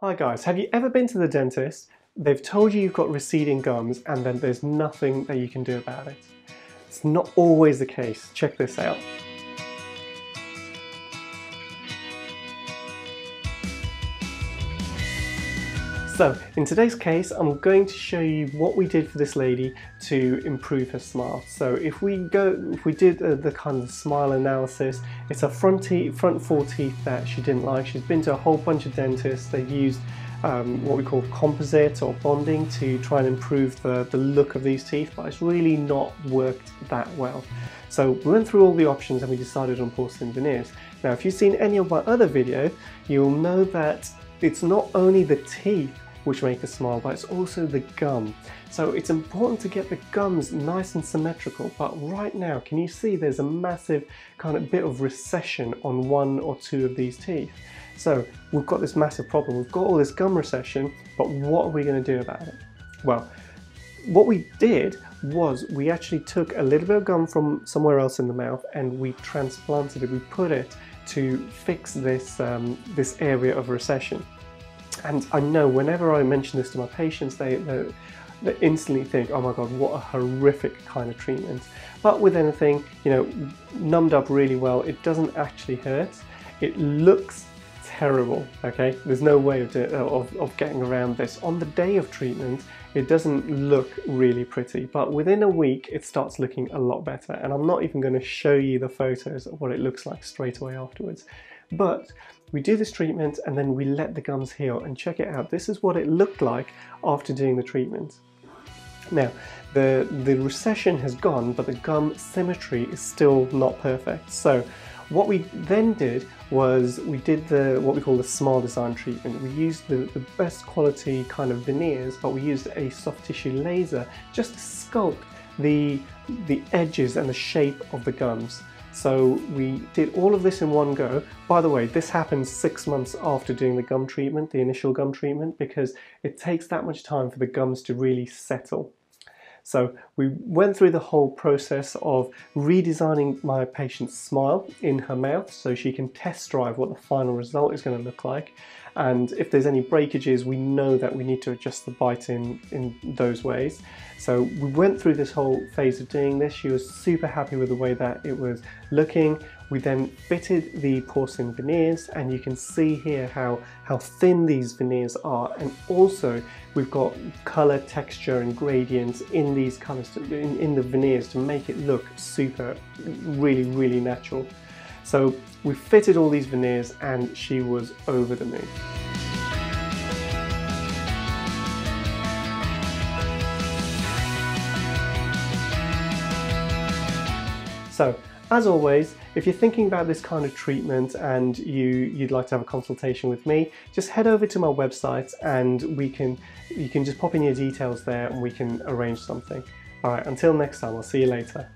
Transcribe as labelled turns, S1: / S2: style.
S1: Hi guys, have you ever been to the dentist? They've told you you've got receding gums and then there's nothing that you can do about it. It's not always the case. Check this out. So in today's case, I'm going to show you what we did for this lady to improve her smile. So if we go, if we did uh, the kind of smile analysis, it's her front teeth, front four teeth that she didn't like. She's been to a whole bunch of dentists. They've used um, what we call composite or bonding to try and improve the, the look of these teeth, but it's really not worked that well. So we went through all the options and we decided on porcelain veneers. Now, if you've seen any of my other videos, you'll know that it's not only the teeth which make a smile, but it's also the gum. So it's important to get the gums nice and symmetrical, but right now, can you see there's a massive kind of bit of recession on one or two of these teeth? So we've got this massive problem. We've got all this gum recession, but what are we gonna do about it? Well, what we did was we actually took a little bit of gum from somewhere else in the mouth and we transplanted it, we put it to fix this, um, this area of recession. And I know whenever I mention this to my patients, they, they, they instantly think, oh my God, what a horrific kind of treatment. But with anything, you know, numbed up really well, it doesn't actually hurt. It looks terrible, okay? There's no way of, uh, of, of, getting around this. On the day of treatment, it doesn't look really pretty, but within a week, it starts looking a lot better. And I'm not even gonna show you the photos of what it looks like straight away afterwards. But we do this treatment and then we let the gums heal and check it out. This is what it looked like after doing the treatment. Now, the, the recession has gone, but the gum symmetry is still not perfect. So what we then did was we did the what we call the smile design treatment. We used the, the best quality kind of veneers, but we used a soft tissue laser just to sculpt the, the edges and the shape of the gums. So we did all of this in one go. By the way, this happens six months after doing the gum treatment, the initial gum treatment, because it takes that much time for the gums to really settle. So we went through the whole process of redesigning my patient's smile in her mouth so she can test drive what the final result is going to look like. And if there's any breakages, we know that we need to adjust the bite in, in those ways. So we went through this whole phase of doing this. She was super happy with the way that it was looking. We then fitted the porcelain veneers and you can see here how, how thin these veneers are. And also we've got color, texture and gradients in these colors, to, in, in the veneers to make it look super, really, really natural. So we fitted all these veneers and she was over the moon. So as always, if you're thinking about this kind of treatment and you, you'd like to have a consultation with me, just head over to my website and we can, you can just pop in your details there and we can arrange something. All right, until next time, I'll see you later.